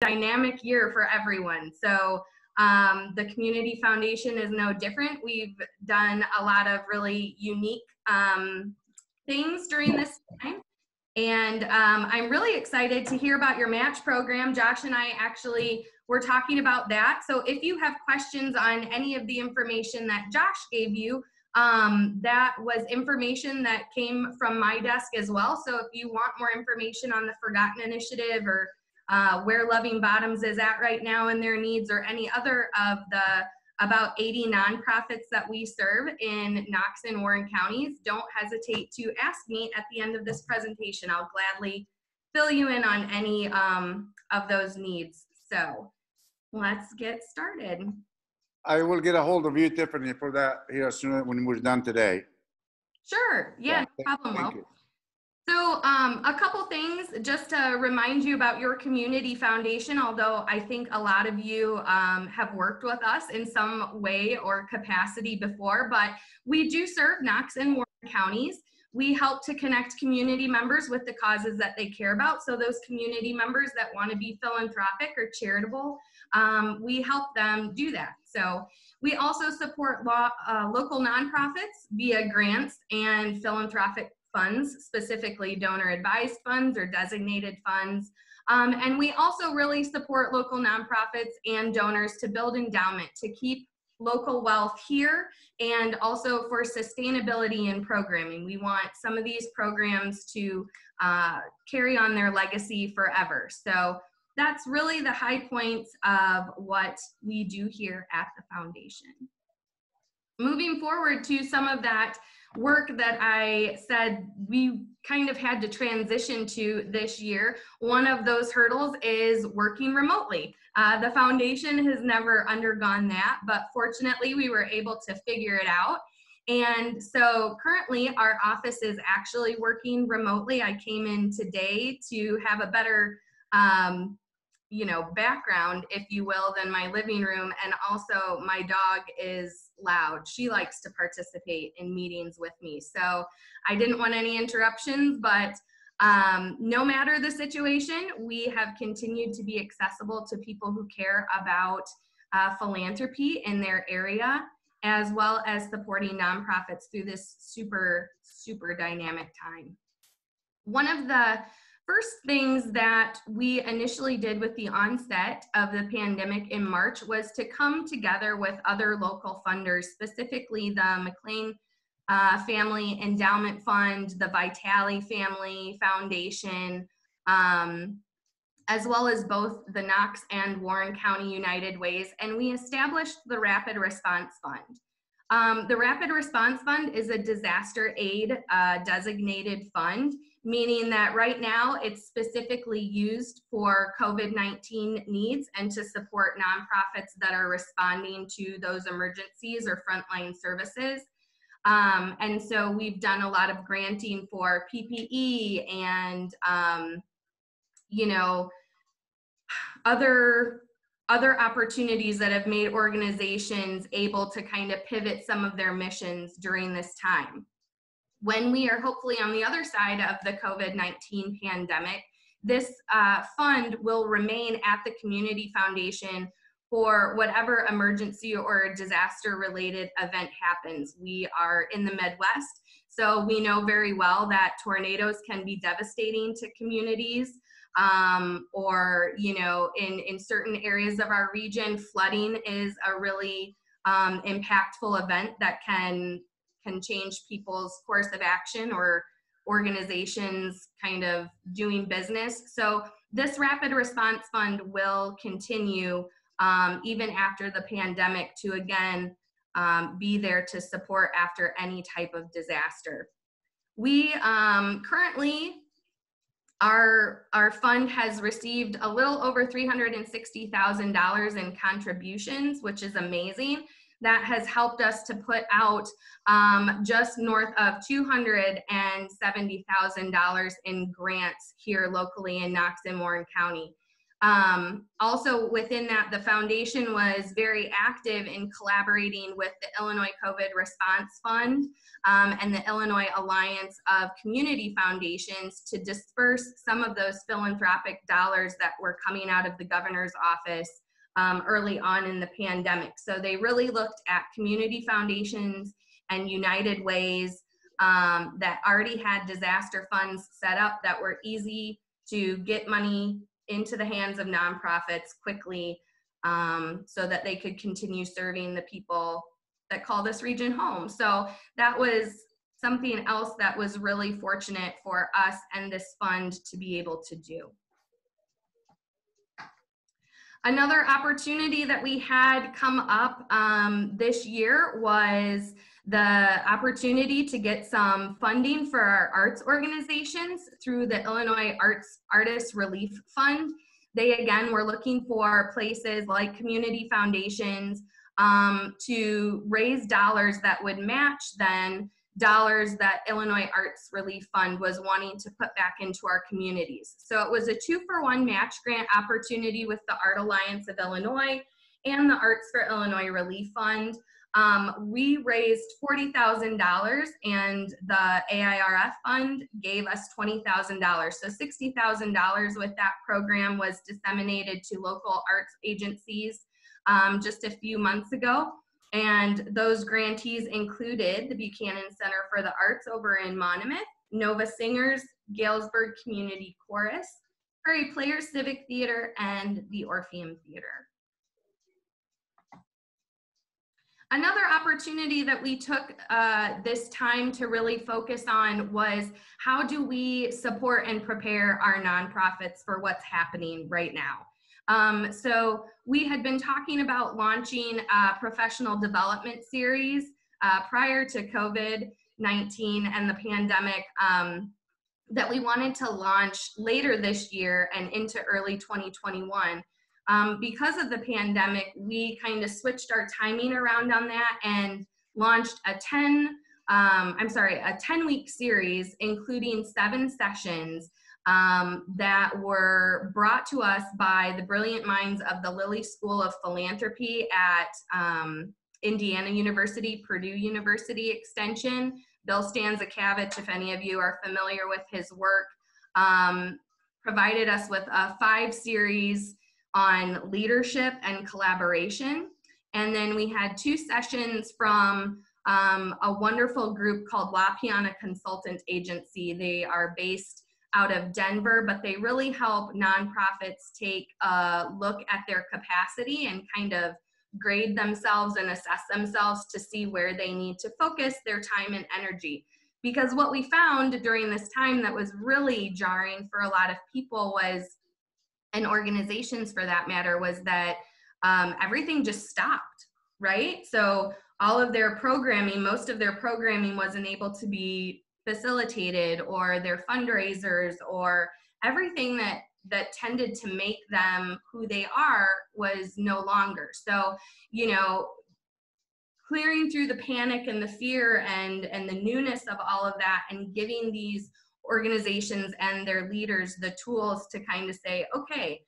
dynamic year for everyone. So um, the Community Foundation is no different. We've done a lot of really unique um, things during this time. And um, I'm really excited to hear about your match program. Josh and I actually were talking about that. So if you have questions on any of the information that Josh gave you, um, that was information that came from my desk as well. So if you want more information on the Forgotten Initiative or uh, where Loving Bottoms is at right now and their needs or any other of the about 80 nonprofits that we serve in Knox and Warren counties, don't hesitate to ask me at the end of this presentation. I'll gladly fill you in on any um, of those needs. So let's get started. I will get a hold of you, Tiffany, for that here as soon as when we're done today. Sure, yeah, no problem, Will. So um, a couple things just to remind you about your community foundation, although I think a lot of you um, have worked with us in some way or capacity before, but we do serve Knox and Warren counties. We help to connect community members with the causes that they care about. So those community members that want to be philanthropic or charitable, um, we help them do that. So we also support law, uh, local nonprofits via grants and philanthropic funds, specifically donor advised funds or designated funds. Um, and we also really support local nonprofits and donors to build endowment to keep local wealth here and also for sustainability in programming. We want some of these programs to uh, carry on their legacy forever. So that's really the high points of what we do here at the foundation. Moving forward to some of that work that I said we kind of had to transition to this year. One of those hurdles is working remotely. Uh, the foundation has never undergone that, but fortunately we were able to figure it out. And so currently our office is actually working remotely. I came in today to have a better um, you know background if you will than my living room. And also my dog is loud. She likes to participate in meetings with me. So i didn't want any interruptions but um, no matter the situation we have continued to be accessible to people who care about uh, philanthropy in their area as well as supporting nonprofits through this super super dynamic time. One of the first things that we initially did with the onset of the pandemic in March was to come together with other local funders, specifically the McLean uh, Family Endowment Fund, the Vitali Family Foundation, um, as well as both the Knox and Warren County United Ways, and we established the Rapid Response Fund. Um, the Rapid Response Fund is a disaster aid uh, designated fund meaning that right now it's specifically used for COVID 19 needs and to support nonprofits that are responding to those emergencies or frontline services. Um, and so we've done a lot of granting for PPE and, um, you know, other other opportunities that have made organizations able to kind of pivot some of their missions during this time when we are hopefully on the other side of the COVID 19 pandemic, this uh, fund will remain at the Community Foundation for whatever emergency or disaster related event happens. We are in the Midwest, so we know very well that tornadoes can be devastating to communities. Um, or, you know, in, in certain areas of our region, flooding is a really um, impactful event that can can change people's course of action or organizations kind of doing business. So this rapid response fund will continue um, even after the pandemic to again um, be there to support after any type of disaster. We um, currently, our, our fund has received a little over $360,000 in contributions, which is amazing that has helped us to put out um, just north of $270,000 in grants here locally in Knox and Warren County. Um, also within that, the foundation was very active in collaborating with the Illinois COVID Response Fund um, and the Illinois Alliance of Community Foundations to disperse some of those philanthropic dollars that were coming out of the governor's office um, early on in the pandemic. So they really looked at community foundations and United Ways um, that already had disaster funds set up that were easy to get money into the hands of nonprofits quickly um, so that they could continue serving the people that call this region home. So that was something else that was really fortunate for us and this fund to be able to do. Another opportunity that we had come up um, this year was the opportunity to get some funding for our arts organizations through the Illinois Arts Artist Relief Fund. They again were looking for places like community foundations um, to raise dollars that would match then dollars that Illinois Arts Relief Fund was wanting to put back into our communities. So it was a two for one match grant opportunity with the Art Alliance of Illinois and the Arts for Illinois Relief Fund. Um, we raised $40,000 and the AIRF fund gave us $20,000. So $60,000 with that program was disseminated to local arts agencies um, just a few months ago. And those grantees included the Buchanan Center for the Arts over in Monmouth, Nova Singers, Galesburg Community Chorus, Prairie Players Civic Theater, and the Orpheum Theater. Another opportunity that we took uh, this time to really focus on was how do we support and prepare our nonprofits for what's happening right now. Um, so we had been talking about launching a professional development series uh, prior to COVID-19 and the pandemic um, that we wanted to launch later this year and into early 2021. Um, because of the pandemic, we kind of switched our timing around on that and launched a 10, um, I'm sorry, a 10 week series, including seven sessions um, that were brought to us by the brilliant minds of the Lilly School of Philanthropy at um, Indiana University, Purdue University Extension. Bill Stanczykiewicz, if any of you are familiar with his work, um, provided us with a five series on leadership and collaboration. And then we had two sessions from um, a wonderful group called La Piana Consultant Agency. They are based out of Denver, but they really help nonprofits take a look at their capacity and kind of grade themselves and assess themselves to see where they need to focus their time and energy. Because what we found during this time that was really jarring for a lot of people was, and organizations for that matter, was that um, everything just stopped, right? So all of their programming, most of their programming wasn't able to be facilitated or their fundraisers or everything that that tended to make them who they are was no longer. So you know clearing through the panic and the fear and and the newness of all of that and giving these organizations and their leaders the tools to kind of say okay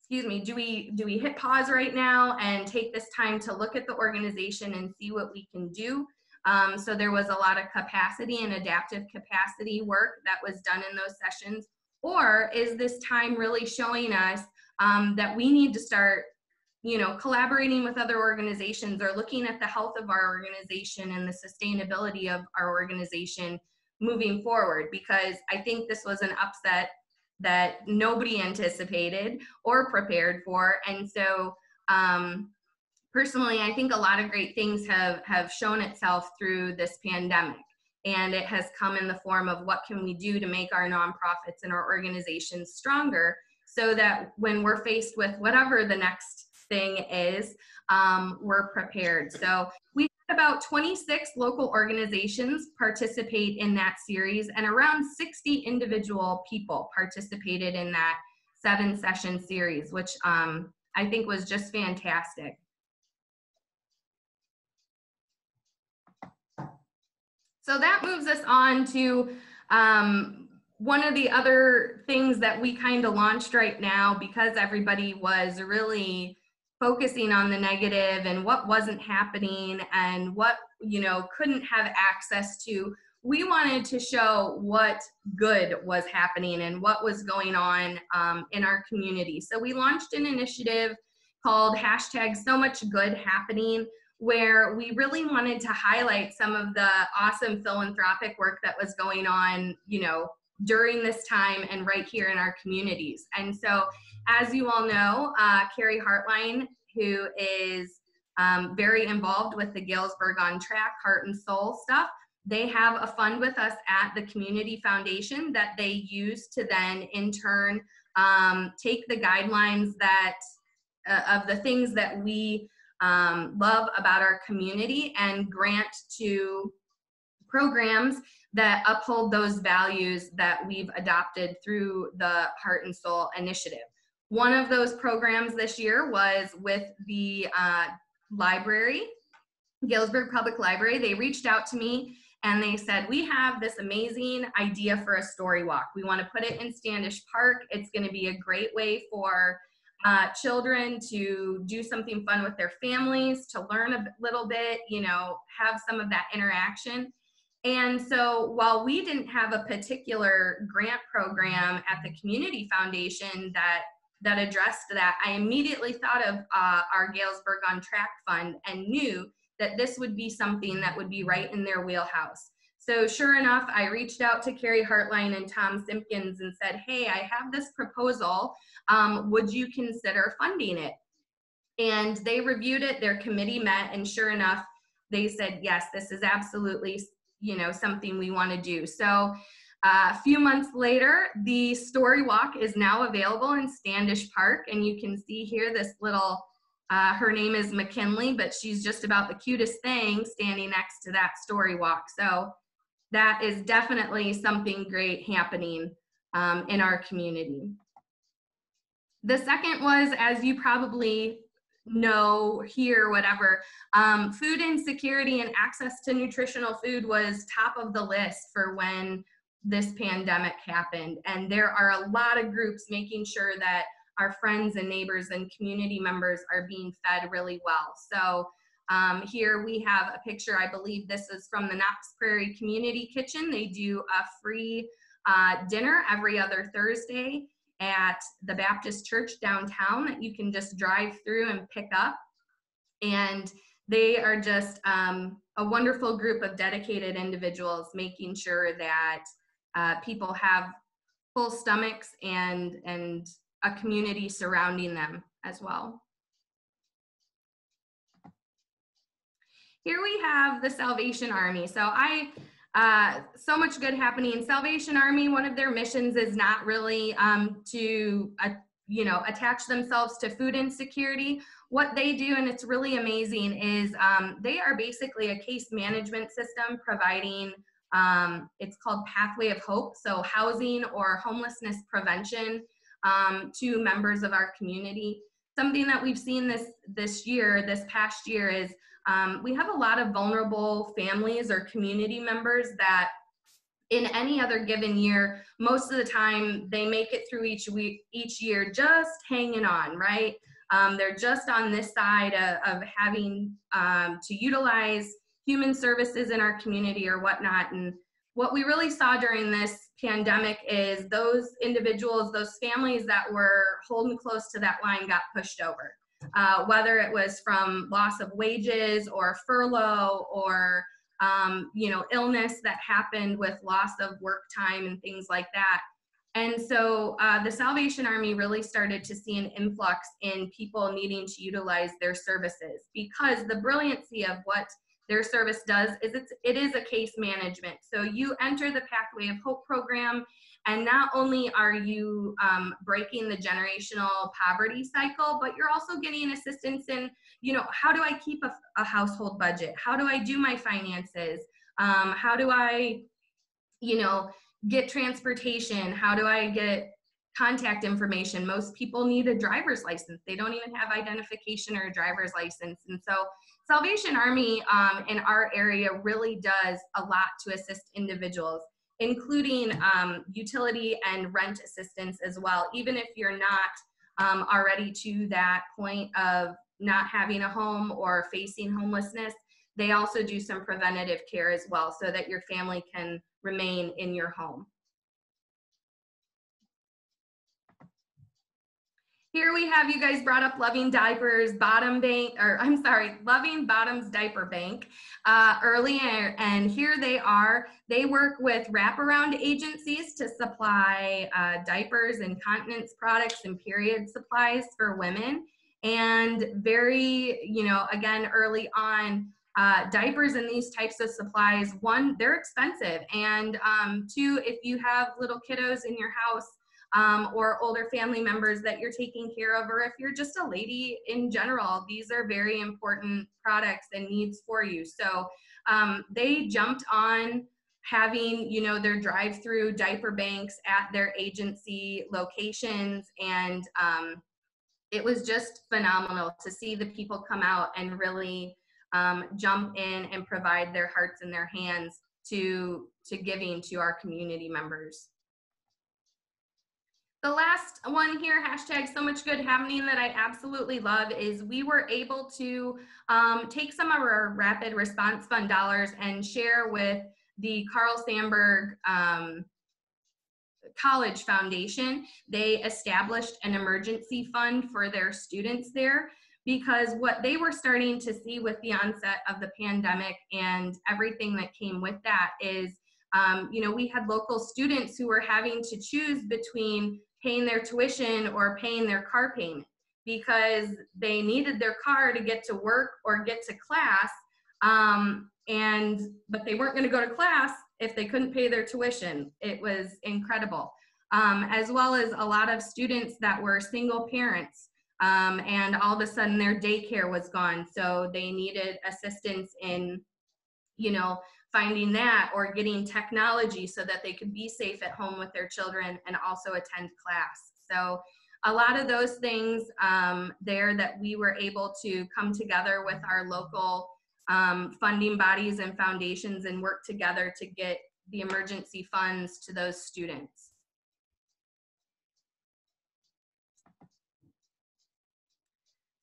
excuse me do we do we hit pause right now and take this time to look at the organization and see what we can do um, so there was a lot of capacity and adaptive capacity work that was done in those sessions. Or is this time really showing us um, that we need to start, you know, collaborating with other organizations or looking at the health of our organization and the sustainability of our organization moving forward? Because I think this was an upset that nobody anticipated or prepared for. And so um, personally, I think a lot of great things have, have shown itself through this pandemic. And it has come in the form of what can we do to make our nonprofits and our organizations stronger so that when we're faced with whatever the next thing is, um, we're prepared. So we had about 26 local organizations participate in that series and around 60 individual people participated in that seven session series, which um, I think was just fantastic. So that moves us on to um, one of the other things that we kind of launched right now because everybody was really focusing on the negative and what wasn't happening and what you know couldn't have access to we wanted to show what good was happening and what was going on um, in our community. So we launched an initiative called hashtag so much good happening where we really wanted to highlight some of the awesome philanthropic work that was going on you know during this time and right here in our communities and so as you all know uh, carrie hartline who is um, very involved with the Galesburg on Track Heart and Soul stuff. They have a fund with us at the Community Foundation that they use to then, in turn, um, take the guidelines that uh, of the things that we um, love about our community and grant to programs that uphold those values that we've adopted through the Heart and Soul Initiative. One of those programs this year was with the uh, library, Galesburg Public Library. They reached out to me and they said, We have this amazing idea for a story walk. We want to put it in Standish Park. It's going to be a great way for uh, children to do something fun with their families, to learn a little bit, you know, have some of that interaction. And so while we didn't have a particular grant program at the Community Foundation that that addressed that, I immediately thought of uh, our Galesburg on Track Fund and knew that this would be something that would be right in their wheelhouse. So sure enough, I reached out to Carrie Hartline and Tom Simpkins and said, hey, I have this proposal. Um, would you consider funding it? And they reviewed it, their committee met, and sure enough, they said, yes, this is absolutely, you know, something we want to do. So uh, a few months later, the story walk is now available in Standish Park, and you can see here this little, uh, her name is McKinley, but she's just about the cutest thing standing next to that story walk. So that is definitely something great happening um, in our community. The second was, as you probably know, hear, whatever, um, food insecurity and access to nutritional food was top of the list for when this pandemic happened. And there are a lot of groups making sure that our friends and neighbors and community members are being fed really well. So um, here we have a picture, I believe this is from the Knox Prairie Community Kitchen. They do a free uh, dinner every other Thursday at the Baptist Church downtown that you can just drive through and pick up. And they are just um, a wonderful group of dedicated individuals making sure that uh, people have full stomachs and and a community surrounding them as well. Here we have the Salvation Army. So I, uh, so much good happening. In Salvation Army, one of their missions is not really um, to, uh, you know, attach themselves to food insecurity. What they do, and it's really amazing, is um, they are basically a case management system providing um, it's called Pathway of Hope, so housing or homelessness prevention um, to members of our community. Something that we've seen this this year, this past year, is um, we have a lot of vulnerable families or community members that in any other given year, most of the time they make it through each week, each year just hanging on, right? Um, they're just on this side of, of having um, to utilize human services in our community or whatnot. And what we really saw during this pandemic is those individuals, those families that were holding close to that line got pushed over. Uh, whether it was from loss of wages or furlough or um, you know illness that happened with loss of work time and things like that and so uh, the salvation army really started to see an influx in people needing to utilize their services because the brilliancy of what their service does is it's, it is a case management. So you enter the Pathway of Hope program, and not only are you um, breaking the generational poverty cycle, but you're also getting assistance in, you know, how do I keep a, a household budget? How do I do my finances? Um, how do I, you know, get transportation? How do I get contact information? Most people need a driver's license. They don't even have identification or a driver's license. And so Salvation Army um, in our area really does a lot to assist individuals. Including um, utility and rent assistance as well, even if you're not um, already to that point of not having a home or facing homelessness. They also do some preventative care as well so that your family can remain in your home. Here we have you guys brought up Loving Diapers Bottom Bank, or I'm sorry, Loving Bottoms Diaper Bank uh, earlier, and here they are. They work with wraparound agencies to supply uh, diapers, incontinence products, and period supplies for women. And very, you know, again, early on, uh, diapers and these types of supplies, one, they're expensive. And um, two, if you have little kiddos in your house, um, or older family members that you're taking care of, or if you're just a lady in general, these are very important products and needs for you. So um, they jumped on having you know their drive-through diaper banks at their agency locations and um, it was just phenomenal to see the people come out and really um, jump in and provide their hearts and their hands to to giving to our community members the last one here, hashtag so much good happening that I absolutely love is we were able to um, take some of our rapid response fund dollars and share with the Carl Sandburg um, College Foundation. They established an emergency fund for their students there because what they were starting to see with the onset of the pandemic and everything that came with that is um, you know, we had local students who were having to choose between paying their tuition or paying their car payment. Because they needed their car to get to work or get to class um, and but they weren't going to go to class if they couldn't pay their tuition. It was incredible. Um, as well as a lot of students that were single parents um, and all of a sudden their daycare was gone. So they needed assistance in you know finding that or getting technology so that they could be safe at home with their children and also attend class. So a lot of those things um, there that we were able to come together with our local um, funding bodies and foundations and work together to get the emergency funds to those students.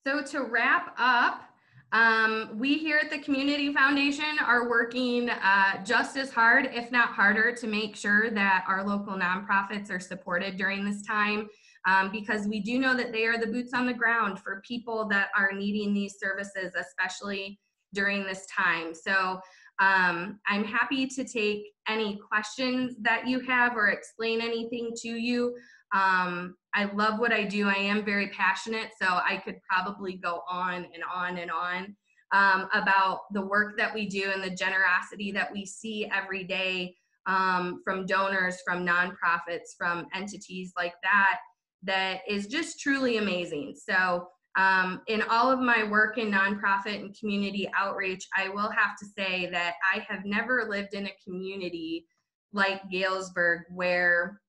So to wrap up, um, we here at the Community Foundation are working uh, just as hard, if not harder, to make sure that our local nonprofits are supported during this time um, because we do know that they are the boots on the ground for people that are needing these services, especially during this time. So um, I'm happy to take any questions that you have or explain anything to you. Um, I love what I do. I am very passionate, so I could probably go on and on and on um, about the work that we do and the generosity that we see every day um, from donors, from nonprofits, from entities like that, that is just truly amazing. So, um, in all of my work in nonprofit and community outreach, I will have to say that I have never lived in a community like Galesburg where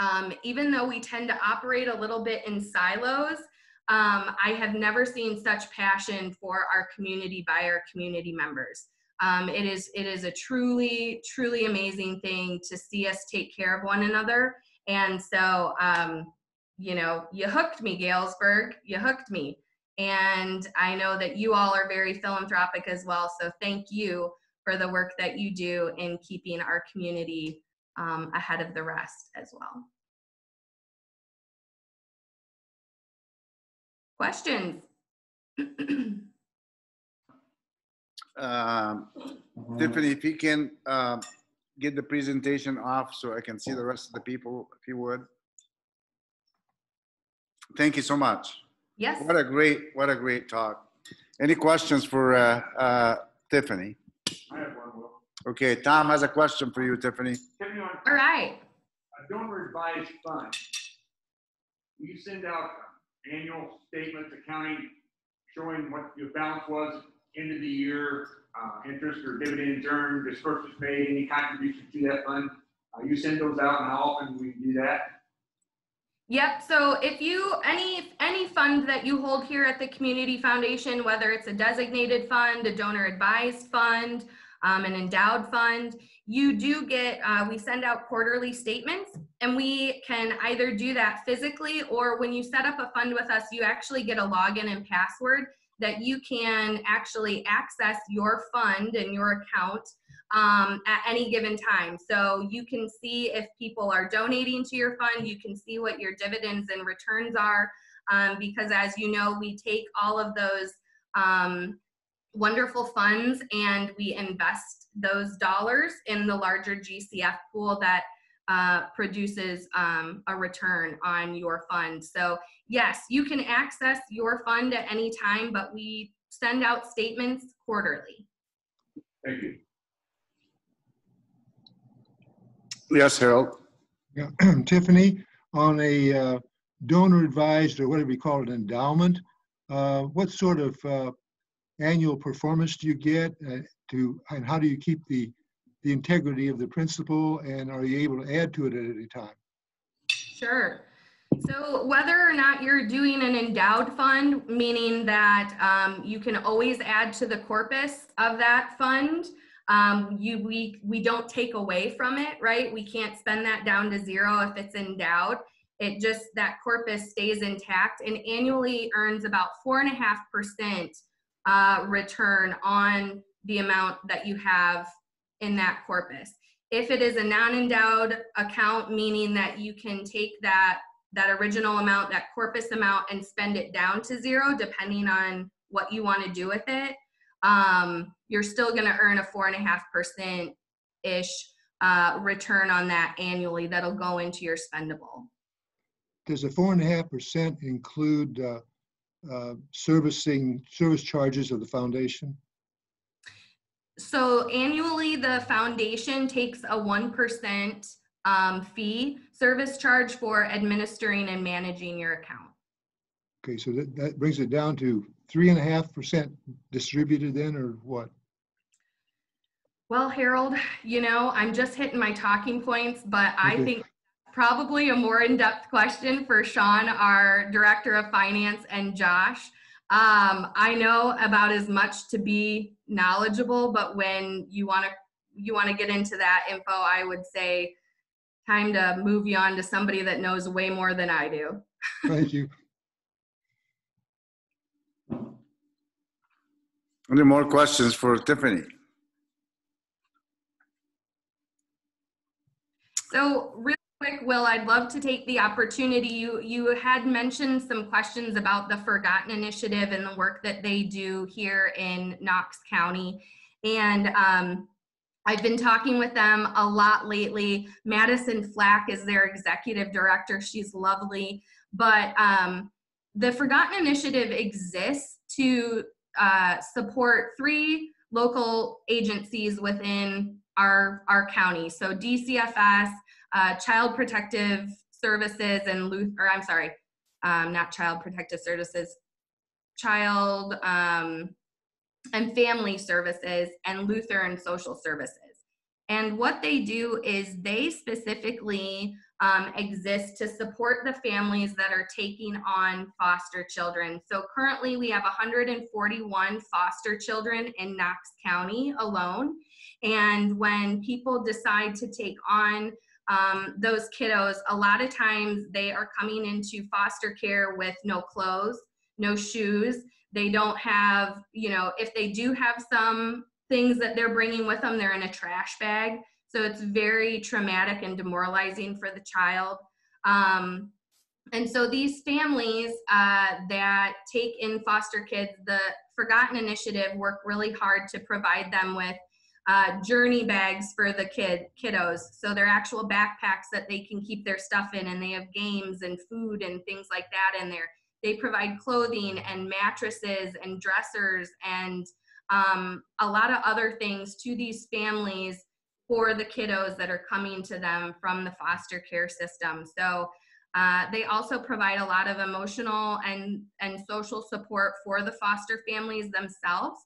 um, even though we tend to operate a little bit in silos, um, I have never seen such passion for our community by our community members. Um, it is it is a truly truly amazing thing to see us take care of one another. And so, um, you know, you hooked me, Galesburg. You hooked me, and I know that you all are very philanthropic as well. So thank you for the work that you do in keeping our community um, ahead of the rest as well. Questions? Um, Tiffany, if you can uh, get the presentation off so I can see the rest of the people, if you would. Thank you so much. Yes. What a great, what a great talk. Any questions for uh, uh, Tiffany? I have one, Will. Okay, Tom has a question for you, Tiffany. Tiffany, on All right. a donor advised fund, you send out annual statements accounting showing what your balance was end of the year, uh, interest or dividends earned, disbursements made, any contributions to that fund? Uh, you send those out and how often do you do that? Yep. So if you any any fund that you hold here at the Community Foundation, whether it's a designated fund, a donor advised fund, um, an endowed fund, you do get, uh, we send out quarterly statements and we can either do that physically or when you set up a fund with us, you actually get a login and password that you can actually access your fund and your account um, at any given time. So you can see if people are donating to your fund, you can see what your dividends and returns are, um, because as you know, we take all of those um, wonderful funds and we invest those dollars in the larger GCF pool that uh, produces um, a return on your fund. So yes, you can access your fund at any time, but we send out statements quarterly. Thank you. Yes, Harold. Yeah, Tiffany, on a uh, donor advised or whatever you call it, endowment, uh, what sort of uh, annual performance do you get uh, to, and how do you keep the, the integrity of the principle and are you able to add to it at any time? Sure. So whether or not you're doing an endowed fund, meaning that um, you can always add to the corpus of that fund, um, you, we, we don't take away from it, right? We can't spend that down to zero if it's endowed. It just, that corpus stays intact and annually earns about 4.5% uh, return on the amount that you have in that corpus. If it is a non-endowed account, meaning that you can take that that original amount, that corpus amount, and spend it down to zero, depending on what you want to do with it um, you're still going to earn a four and a half percent ish uh, return on that annually. That'll go into your spendable. Does the four and a half percent include uh, uh, servicing service charges of the foundation? So annually, the foundation takes a one percent um, fee service charge for administering and managing your account. Okay, so that, that brings it down to three and a half percent distributed then, or what? Well, Harold, you know, I'm just hitting my talking points, but I Okay. think probably a more in-depth question for Sean, our Director of Finance, and Josh. Um, I know about as much to be knowledgeable, but when you want to you want to get into that info, I would say time to move you on to somebody that knows way more than I do. Thank you. Any more questions for Tiffany? So real quick, Will, I'd love to take the opportunity. You, you had mentioned some questions about the Forgotten Initiative and the work that they do here in Knox County. And um, I've been talking with them a lot lately. Madison Flack is their executive director. She's lovely. But um, the Forgotten Initiative exists to uh, support three local agencies within our, our county. So DCFS, uh, Child Protective Services, and Luther, I'm sorry, um, not Child Protective Services, Child um, and Family Services, and Lutheran Social Services. And what they do is they specifically um, exist to support the families that are taking on foster children. So currently we have 141 foster children in Knox County alone. And when people decide to take on um, those kiddos, a lot of times they are coming into foster care with no clothes, no shoes. They don't have, you know, if they do have some things that they're bringing with them, they're in a trash bag. So it's very traumatic and demoralizing for the child. Um, and so these families uh, that take in foster kids, the Forgotten Initiative work really hard to provide them with uh, journey bags for the kid kiddos. So they're actual backpacks that they can keep their stuff in, and they have games and food and things like that in there. They provide clothing and mattresses and dressers and um, a lot of other things to these families for the kiddos that are coming to them from the foster care system. So uh, they also provide a lot of emotional and, and social support for the foster families themselves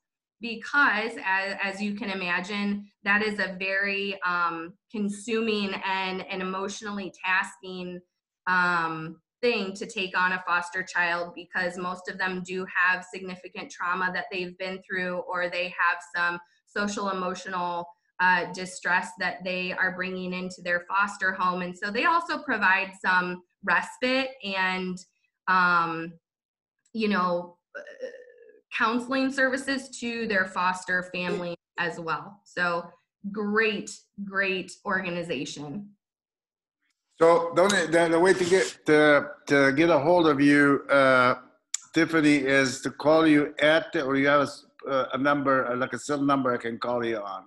because as, as you can imagine, that is a very um, consuming and, and emotionally tasking um, thing to take on a foster child because most of them do have significant trauma that they've been through or they have some social emotional uh, distress that they are bringing into their foster home. And so they also provide some respite and, um, you know, counseling services to their foster family as well. So great, great organization. So don't, the, the way to get, to, to get a hold of you, uh, Tiffany, is to call you at, or you have a uh, a number, uh, like a cell number I can call you on?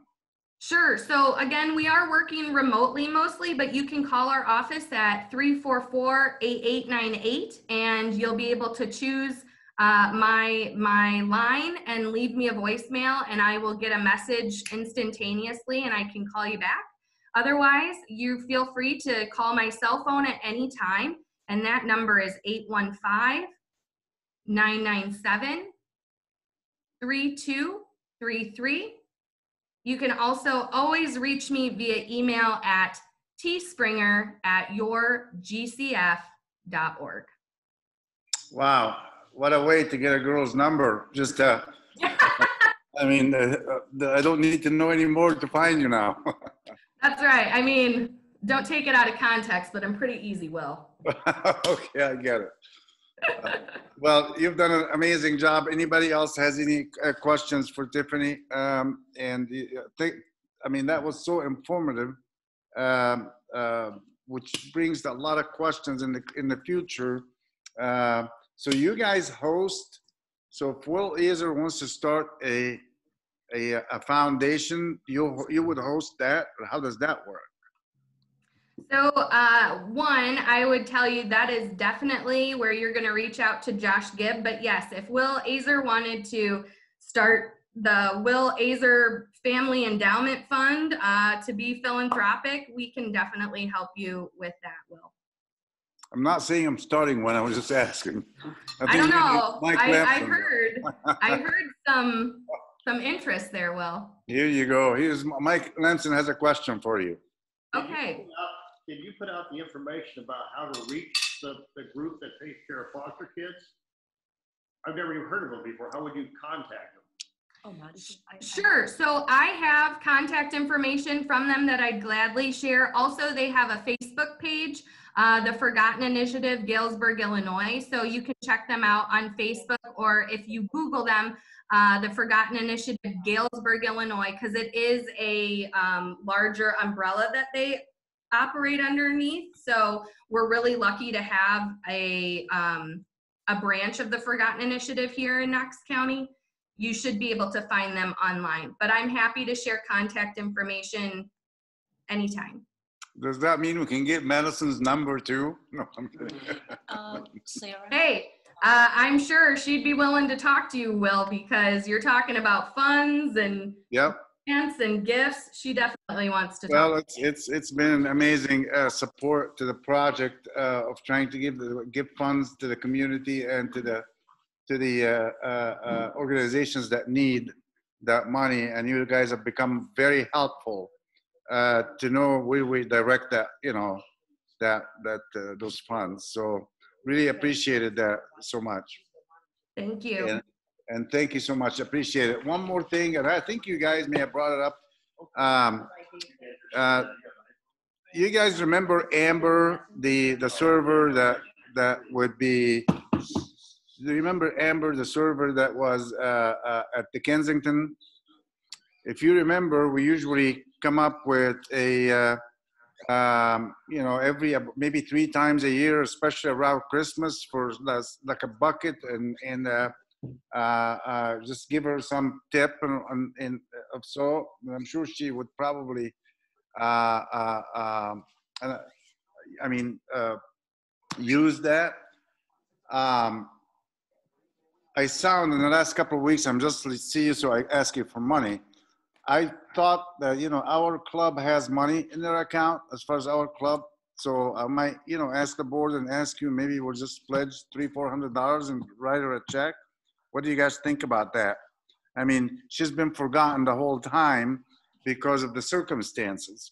Sure. So again, we are working remotely mostly, but you can call our office at 344-8898 and you'll be able to choose uh, my my line and leave me a voicemail and I will get a message instantaneously and I can call you back. Otherwise, you feel free to call my cell phone at any time and that number is 815-997 3233. You can also always reach me via email at tspringer at yourgcf.org. Wow, what a way to get a girl's number. Just, uh, I mean, uh, uh, I don't need to know anymore to find you now. That's right. I mean, don't take it out of context, but I'm pretty easy, Will. okay, I get it. Uh, well, you've done an amazing job. Anybody else has any uh, questions for Tiffany? Um, and uh, think, I mean, that was so informative, um, uh, which brings a lot of questions in the in the future. So you guys host. So if Will Easer wants to start a a, a foundation, you you would host that. How does that work? So, uh, one, I would tell you that is definitely where you're going to reach out to Josh Gibb. But yes, if Will Azer wanted to start the Will Azer Family Endowment Fund uh, to be philanthropic, we can definitely help you with that, Will. I'm not saying I'm starting one. I was just asking. I think don't know. I, I heard, I heard some, some interest there, Will. Here you go. Here's Mike Lamson has a question for you. Did you Okay. put out- Did you put out the information about how to reach the, the group that takes care of foster kids? I've never even heard of them before. How would you contact them? Oh, not even- I- I- Sure. So I have contact information from them that I'd gladly share. Also, they have a Facebook page, uh, the Forgotten Initiative, Galesburg, Illinois. So you can check them out on Facebook, or if you Google them, uh, the Forgotten Initiative, Galesburg, Illinois, because it is a um, larger umbrella that they operate underneath. So we're really lucky to have a um, a branch of the Forgotten Initiative here in Knox County you should be able to find them online. But I'm happy to share contact information anytime. Does that mean we can get Madison's number too? No, I'm kidding. Um, Sarah? Hey, uh, I'm sure she'd be willing to talk to you, Will, because you're talking about funds and Yep. grants and gifts. She definitely wants to Well, talk. it's, it's, it's been an amazing uh, support to the project uh, of trying to give the, give funds to the community and to the, to the uh, uh, uh, organizations that need that money. And you guys have become very helpful uh, to know where we direct that, you know, that, that, uh, those funds. So really appreciated that so much. Thank you. And, and thank you so much. Appreciate it. One more thing, and I think you guys may have brought it up. Um, uh, you guys remember Amber, the the server that that would be. Do you remember Amber, the server that was uh, uh, at the Kensington? If you remember, we usually come up with a, uh, um, you know, every maybe three times a year, especially around Christmas, for like a bucket and and uh, uh, uh, just give her some tip and, and, and of so. I'm sure she would probably, um, I mean, use that. Um, I sound in the last couple of weeks, I'm just see you, so I ask you for money. I thought that, you know, our club has money in their account as far as our club. So I might, you know, ask the board and ask you, maybe we'll just pledge three, four hundred dollars and write her a check. What do you guys think about that? I mean, she's been forgotten the whole time because of the circumstances.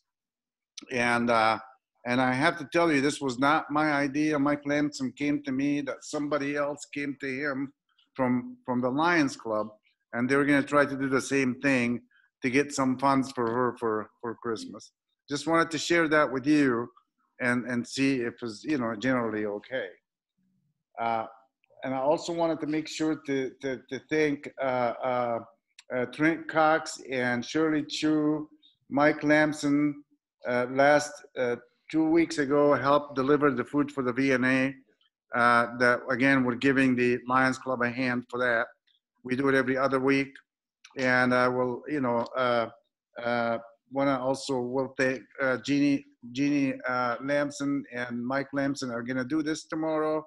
And, uh, and I have to tell you, this was not my idea. Mike Lamson came to me that somebody else came to him from, from the Lions Club. And they were gonna try to do the same thing, to get some funds for her for, for Christmas. Just wanted to share that with you and, and see if it's, you know, generally okay. Uh, and I also wanted to make sure to, to, to thank uh, uh, uh, Trent Cox and Shirley Chu, Mike Lamson, uh, last uh, two weeks ago helped deliver the food for the VNA. Uh, that again, we're giving the Lions Club a hand for that. We do it every other week, and I will, you know, uh, uh, want to also will thank uh, Jeannie, Jeannie uh, Lamson and Mike Lamson are going to do this tomorrow,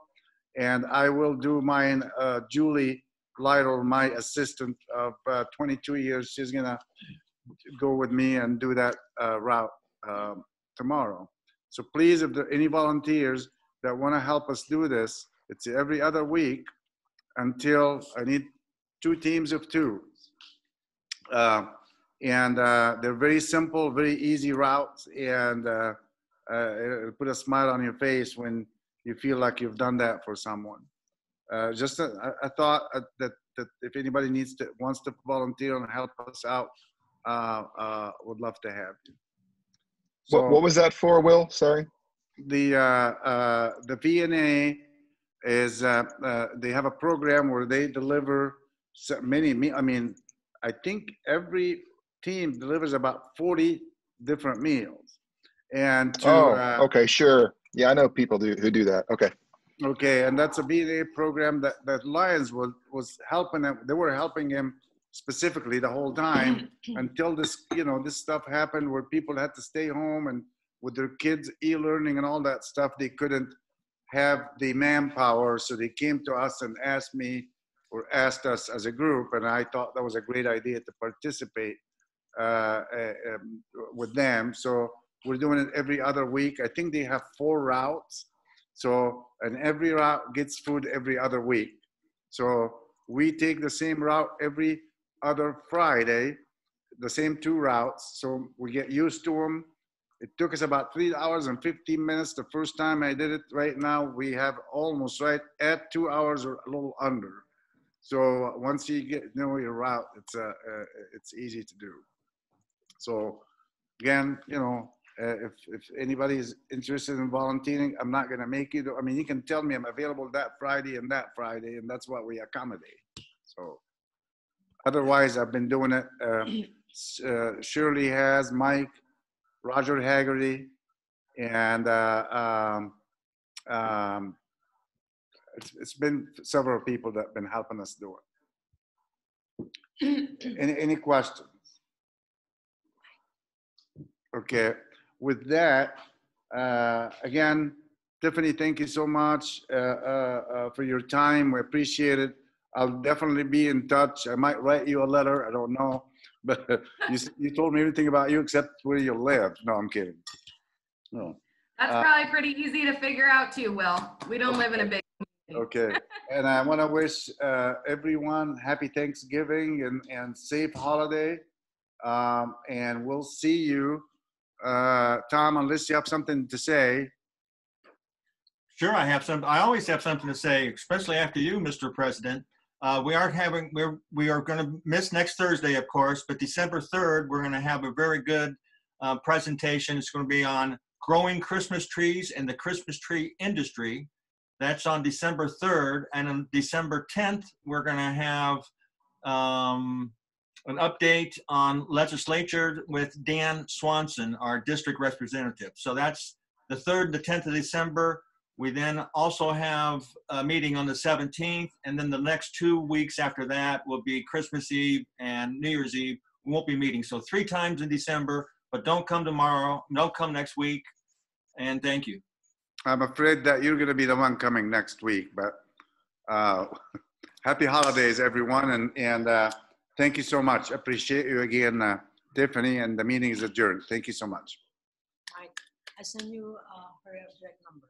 and I will do mine. Uh, Julie Lytle, my assistant of uh, 22 years, she's going to go with me and do that uh, route um, tomorrow. So please, if there are any volunteers that want to help us do this, it's every other week until I need two teams of two. Uh, and uh, they're very simple, very easy routes, and uh, uh, it'll put a smile on your face when you feel like you've done that for someone. Uh, just a thought uh, that that if anybody needs to wants to volunteer and help us out, uh, uh, would love to have you. What, what was that for, Will? Sorry. The uh, uh, the VNA is uh, uh, they have a program where they deliver so many. me- I mean, I think every team delivers about forty different meals, and to, Oh, uh, okay, sure. Yeah, I know people do who do that. Okay. Okay, and that's a VNA program that, that Lions was, was helping them, they were helping him specifically the whole time until this, you know, this stuff happened where people had to stay home and with their kids e-learning and all that stuff, they couldn't have the manpower, so they came to us and asked me or asked us as a group, and I thought that was a great idea to participate uh, uh, um, with them. So we're doing it every other week. I think they have four routes. So, and every route gets food every other week. So we take the same route every other Friday, the same two routes. So we get used to them. It took us about three hours and 15 minutes the first time I did it. Right now, we have almost right at two hours or a little under. So once you get know your route, it's uh, uh, it's easy to do. So again, you know, uh, if if anybody is interested in volunteering, I'm not going to make you. I mean, you can tell me I'm available that Friday and that Friday, and that's what we accommodate. So otherwise, I've been doing it. Uh, uh, Shirley has Mike, Roger Haggerty, and uh, um, um, it's, it's been several people that have been helping us do it. Any, any questions? Okay, with that, uh, again, Tiffany, thank you so much uh, uh, uh, for your time. We appreciate it. I'll definitely be in touch. I might write you a letter. I don't know, but you, you told me everything about you except where you live. No, I'm kidding. No. That's Uh, probably pretty easy to figure out too, Will. We don't live in a big. Okay, and I want to wish uh, everyone happy Thanksgiving and, and safe holiday. Um, and we'll see you, uh, Tom, unless you have something to say. Sure, I have some. I always have something to say, especially after you, Mr. President. Uh, we are having we're we are going to miss next Thursday, of course, but December third, we're going to have a very good uh, presentation. It's going to be on growing Christmas trees and the Christmas tree industry. That's on December third, and on December tenth, we're going to have um, an update on legislature with Dan Swanson, our district representative. So that's the third, the tenth of December. We then also have a meeting on the 17th, and then the next two weeks after that will be Christmas Eve and New Year's Eve. We won't be meeting. So three times in December, but don't come tomorrow. Don't come next week. And thank you. I'm afraid that you're going to be the one coming next week, but uh, happy holidays, everyone. And, and uh, thank you so much. Appreciate you again, uh, Tiffany, and the meeting is adjourned. Thank you so much. Mike, I send you uh, her direct number.